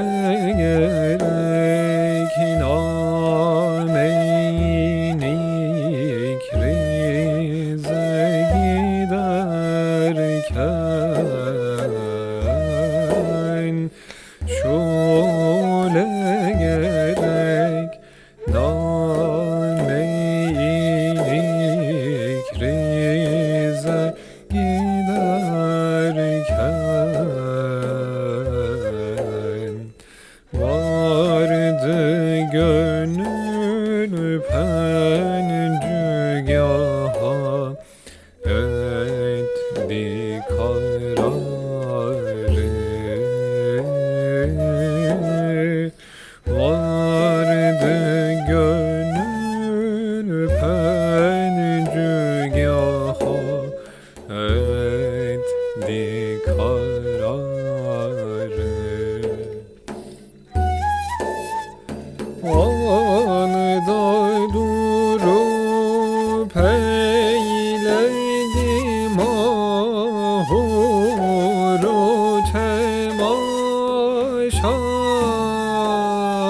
Şule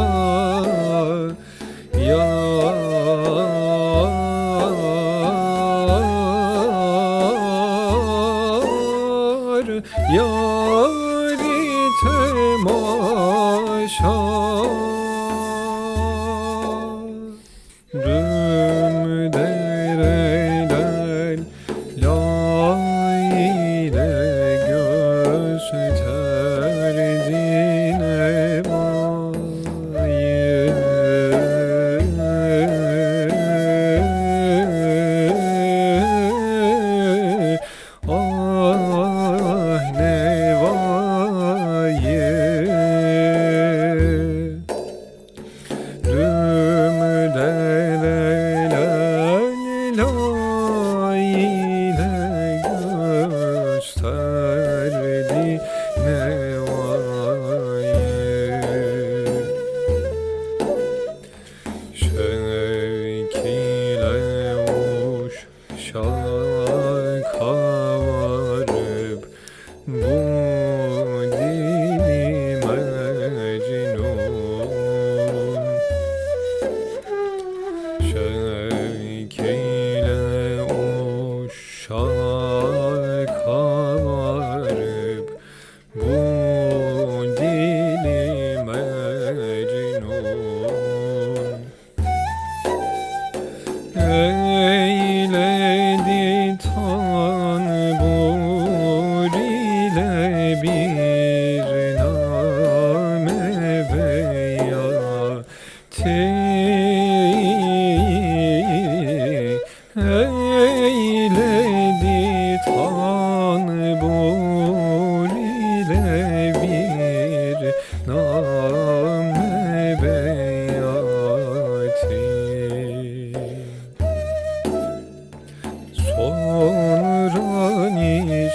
Oh.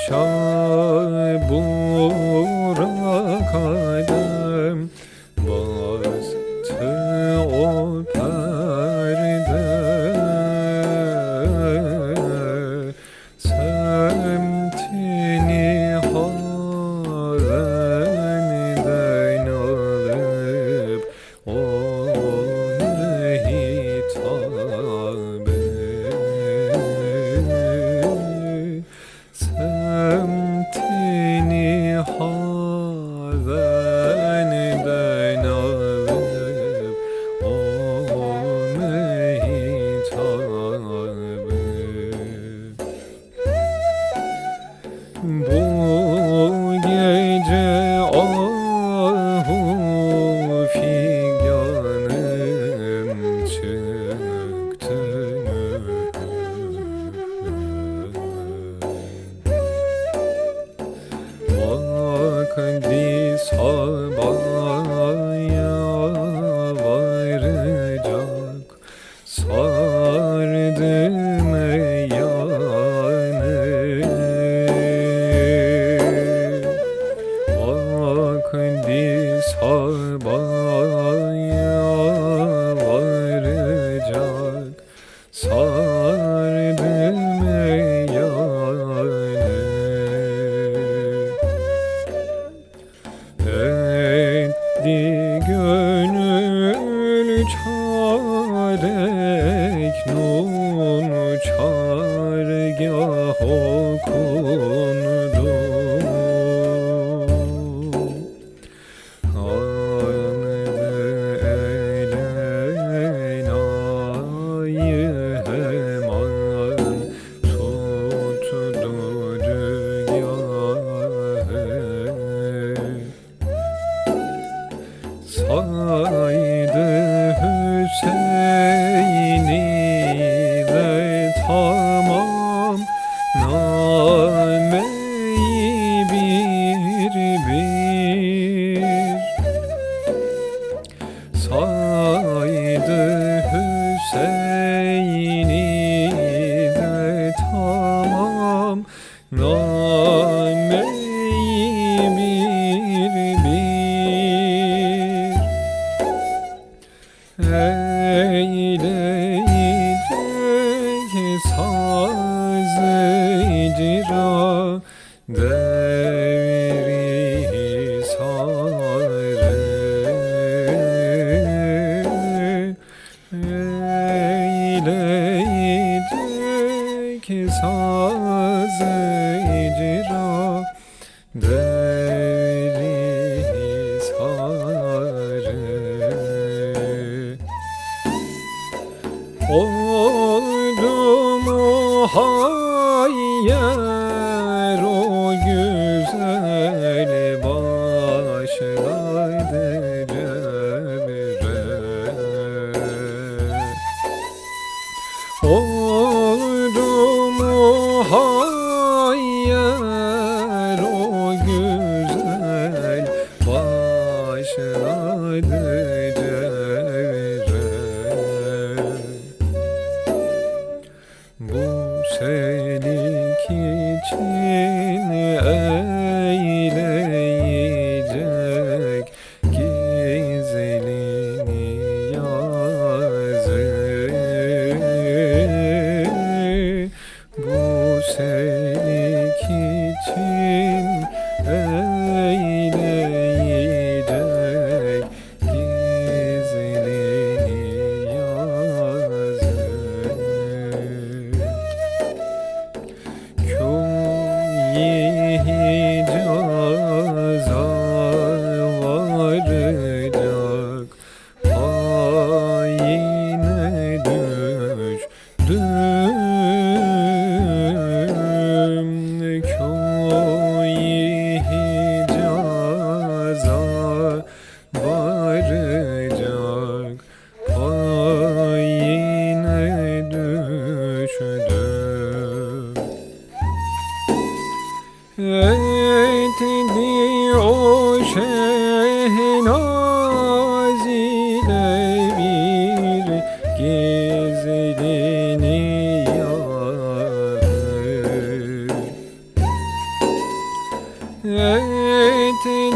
Shall bu gönül çarek nun çargah ol.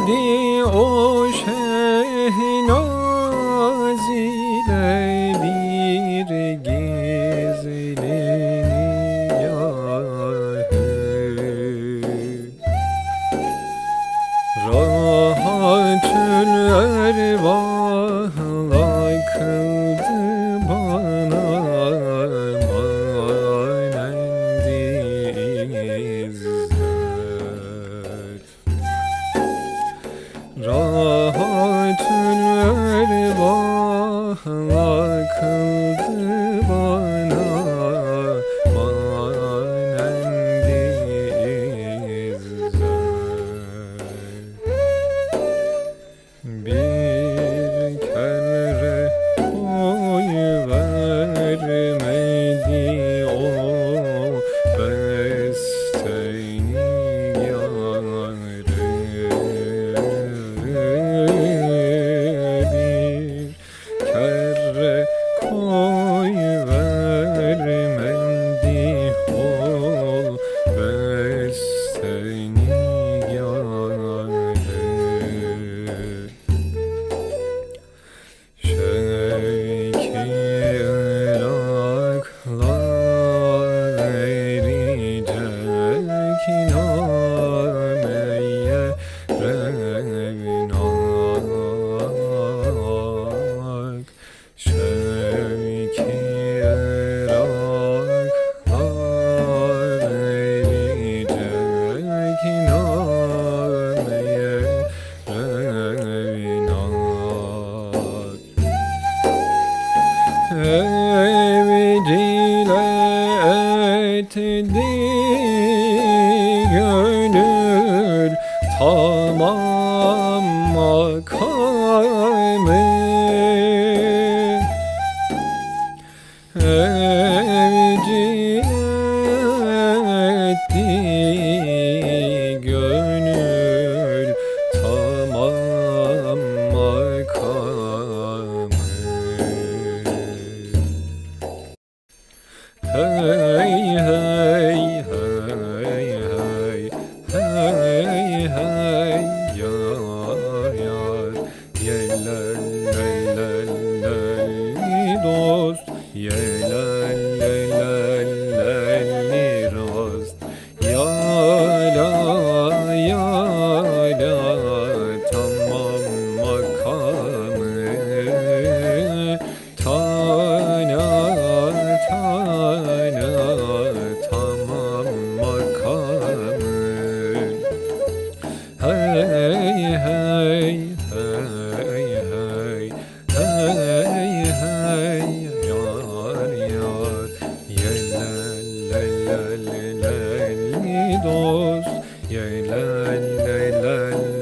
geldi o şehnaz ile bir gezilin yahü Rahatül ervahla kıl Thank you. tamam makamı Evci etti tamam makamı Hey hey. la la la